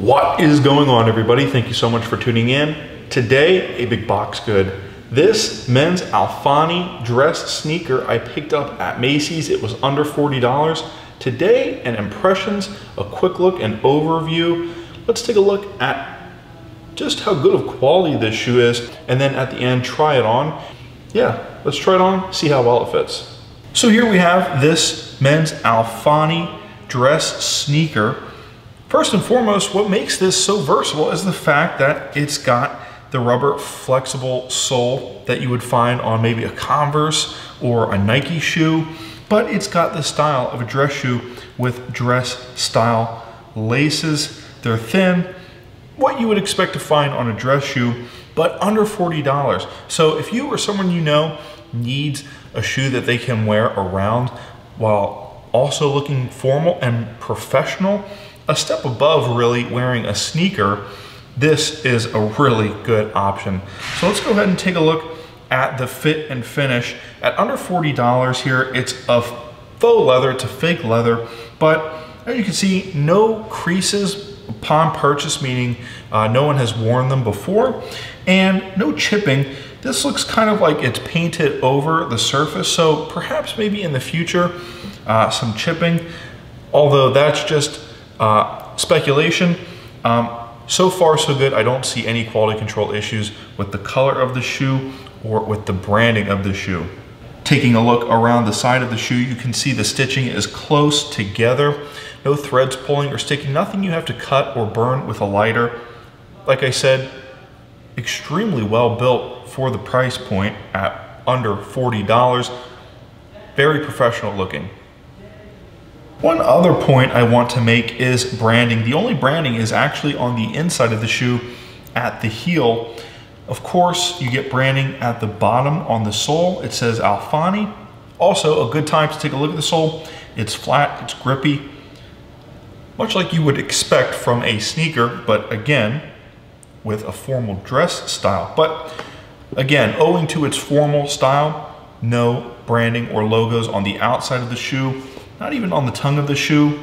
What is going on, everybody? Thank you so much for tuning in. Today, a big box good. This men's Alfani dress sneaker I picked up at Macy's. It was under $40. Today, an impressions, a quick look and overview. Let's take a look at just how good of quality this shoe is, and then at the end, try it on. Yeah, let's try it on, see how well it fits. So here we have this men's Alfani dress sneaker. First and foremost, what makes this so versatile is the fact that it's got the rubber flexible sole that you would find on maybe a Converse or a Nike shoe, but it's got the style of a dress shoe with dress style laces. They're thin, what you would expect to find on a dress shoe, but under $40. So if you or someone you know needs a shoe that they can wear around while also looking formal and professional, a step above really wearing a sneaker, this is a really good option. So let's go ahead and take a look at the fit and finish. At under $40 here, it's a faux leather, it's a fake leather, but as you can see, no creases upon purchase, meaning uh, no one has worn them before, and no chipping. This looks kind of like it's painted over the surface, so perhaps maybe in the future, uh, some chipping, although that's just uh, speculation. Um, so far, so good. I don't see any quality control issues with the color of the shoe or with the branding of the shoe. Taking a look around the side of the shoe, you can see the stitching is close together. No threads pulling or sticking, nothing you have to cut or burn with a lighter. Like I said, extremely well built for the price point at under $40. Very professional looking. One other point I want to make is branding. The only branding is actually on the inside of the shoe at the heel. Of course, you get branding at the bottom on the sole. It says Alfani. Also, a good time to take a look at the sole. It's flat, it's grippy, much like you would expect from a sneaker, but again, with a formal dress style. But again, owing to its formal style, no branding or logos on the outside of the shoe not even on the tongue of the shoe,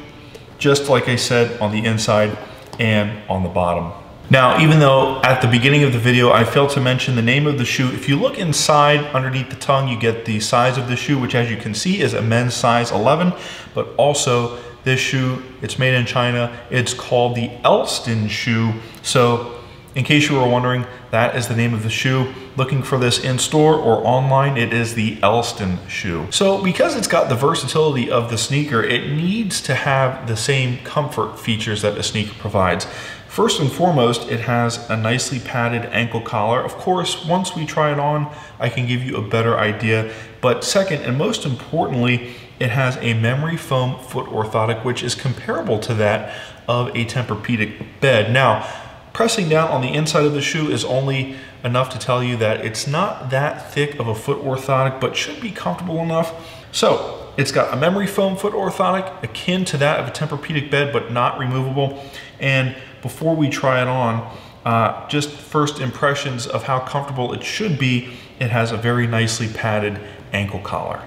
just like I said, on the inside and on the bottom. Now, even though at the beginning of the video, I failed to mention the name of the shoe, if you look inside underneath the tongue, you get the size of the shoe, which as you can see is a men's size 11, but also this shoe, it's made in China. It's called the Elston shoe. So in case you were wondering, that is the name of the shoe. Looking for this in store or online, it is the Elston shoe. So because it's got the versatility of the sneaker, it needs to have the same comfort features that a sneaker provides. First and foremost, it has a nicely padded ankle collar. Of course, once we try it on, I can give you a better idea. But second, and most importantly, it has a memory foam foot orthotic, which is comparable to that of a Tempur-Pedic bed. Now, Pressing down on the inside of the shoe is only enough to tell you that it's not that thick of a foot orthotic, but should be comfortable enough. So it's got a memory foam foot orthotic akin to that of a Tempur-Pedic bed, but not removable. And before we try it on, uh, just first impressions of how comfortable it should be, it has a very nicely padded ankle collar.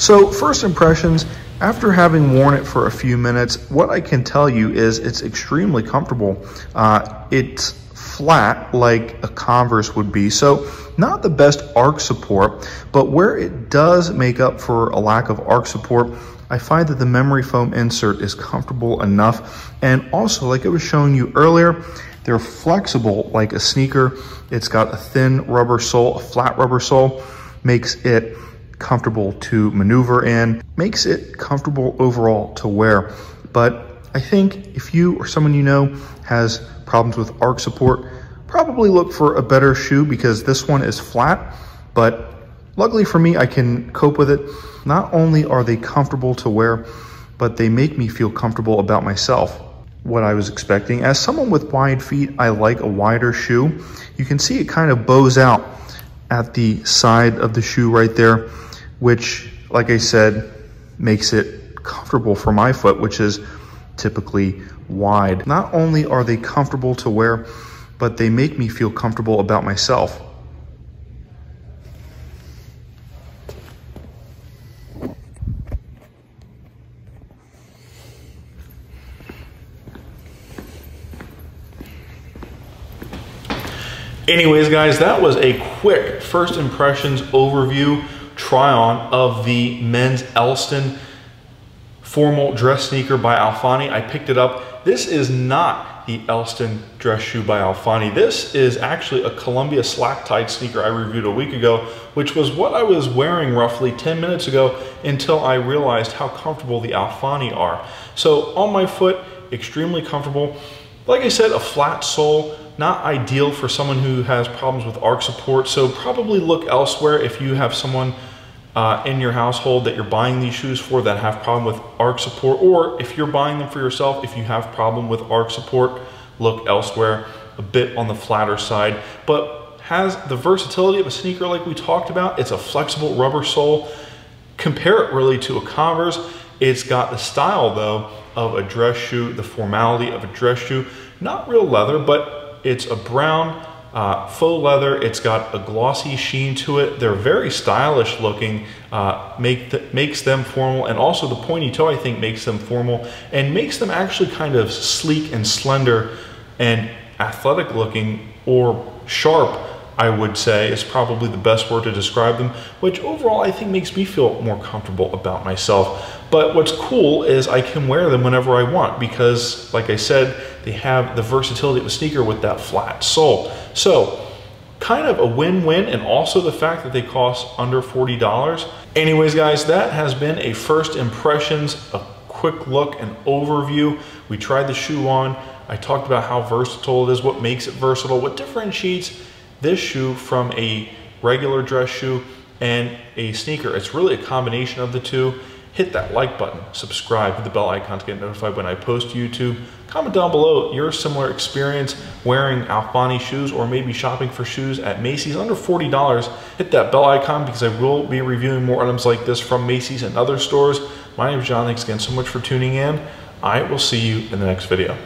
So first impressions, after having worn it for a few minutes, what I can tell you is it's extremely comfortable. Uh, it's flat like a Converse would be. So not the best arch support, but where it does make up for a lack of arch support, I find that the memory foam insert is comfortable enough. And also, like I was showing you earlier, they're flexible like a sneaker. It's got a thin rubber sole, a flat rubber sole, makes it comfortable to maneuver in, makes it comfortable overall to wear. But I think if you or someone you know has problems with arch support, probably look for a better shoe because this one is flat, but Luckily for me, I can cope with it. Not only are they comfortable to wear, but they make me feel comfortable about myself. What I was expecting. As someone with wide feet, I like a wider shoe. You can see it kind of bows out at the side of the shoe right there, which, like I said, makes it comfortable for my foot, which is typically wide. Not only are they comfortable to wear, but they make me feel comfortable about myself. Anyways, guys, that was a quick first impressions overview try on of the men's Elston formal dress sneaker by Alfani. I picked it up. This is not the Elston dress shoe by Alfani. This is actually a Columbia Slack Tide sneaker I reviewed a week ago, which was what I was wearing roughly 10 minutes ago until I realized how comfortable the Alfani are. So on my foot, extremely comfortable. Like I said, a flat sole, not ideal for someone who has problems with arch support. So probably look elsewhere if you have someone uh, in your household that you're buying these shoes for that have problem with arch support, or if you're buying them for yourself, if you have problem with arch support, look elsewhere, a bit on the flatter side, but has the versatility of a sneaker like we talked about. It's a flexible rubber sole. Compare it really to a Converse. It's got the style though of a dress shoe, the formality of a dress shoe. Not real leather, but it's a brown uh, faux leather. It's got a glossy sheen to it. They're very stylish looking, uh, make th makes them formal. And also the pointy toe, I think, makes them formal and makes them actually kind of sleek and slender and athletic looking or sharp I would say is probably the best word to describe them, which overall I think makes me feel more comfortable about myself. But what's cool is I can wear them whenever I want because, like I said, they have the versatility of a sneaker with that flat sole. So, kind of a win-win and also the fact that they cost under $40. Anyways, guys, that has been a first impressions, a quick look and overview. We tried the shoe on. I talked about how versatile it is, what makes it versatile, what differentiates this shoe from a regular dress shoe and a sneaker. It's really a combination of the two. Hit that like button, subscribe, hit the bell icon to get notified when I post to YouTube. Comment down below your similar experience wearing Alfani shoes or maybe shopping for shoes at Macy's under $40. Hit that bell icon because I will be reviewing more items like this from Macy's and other stores. My name is John. Thanks again so much for tuning in. I will see you in the next video.